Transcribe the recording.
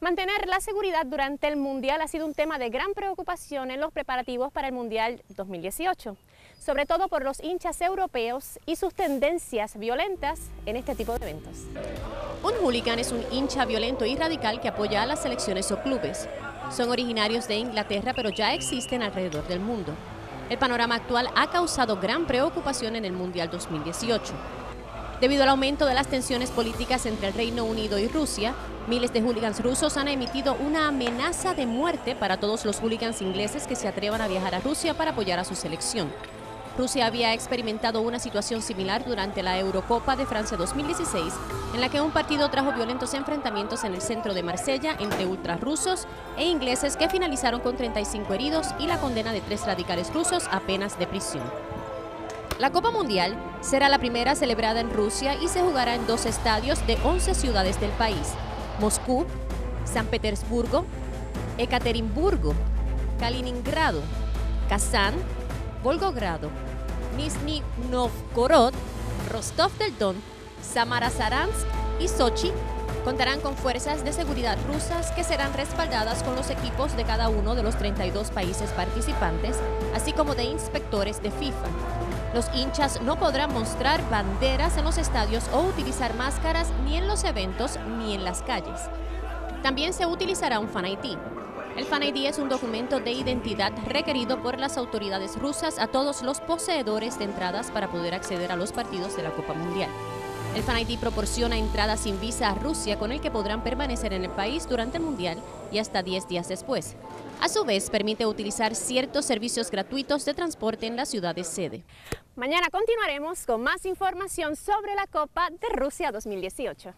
Mantener la seguridad durante el Mundial ha sido un tema de gran preocupación en los preparativos para el Mundial 2018, sobre todo por los hinchas europeos y sus tendencias violentas en este tipo de eventos. Un hooligan es un hincha violento y radical que apoya a las selecciones o clubes. Son originarios de Inglaterra, pero ya existen alrededor del mundo. El panorama actual ha causado gran preocupación en el Mundial 2018. Debido al aumento de las tensiones políticas entre el Reino Unido y Rusia, miles de hooligans rusos han emitido una amenaza de muerte para todos los hooligans ingleses que se atrevan a viajar a Rusia para apoyar a su selección. Rusia había experimentado una situación similar durante la Eurocopa de Francia 2016, en la que un partido trajo violentos enfrentamientos en el centro de Marsella entre ultrarrusos e ingleses que finalizaron con 35 heridos y la condena de tres radicales rusos a penas de prisión. La Copa Mundial será la primera celebrada en Rusia y se jugará en dos estadios de 11 ciudades del país, Moscú, San Petersburgo, Ekaterimburgo, Kaliningrado, Kazán, Volgogrado, Nizhny Novgorod, Rostov del Don, Samara Saransk y Sochi contarán con fuerzas de seguridad rusas que serán respaldadas con los equipos de cada uno de los 32 países participantes, así como de inspectores de FIFA. Los hinchas no podrán mostrar banderas en los estadios o utilizar máscaras ni en los eventos ni en las calles. También se utilizará un Fan ID. El Fan ID es un documento de identidad requerido por las autoridades rusas a todos los poseedores de entradas para poder acceder a los partidos de la Copa Mundial. El Fan proporciona entrada sin visa a Rusia con el que podrán permanecer en el país durante el Mundial y hasta 10 días después. A su vez, permite utilizar ciertos servicios gratuitos de transporte en la ciudad de sede. Mañana continuaremos con más información sobre la Copa de Rusia 2018.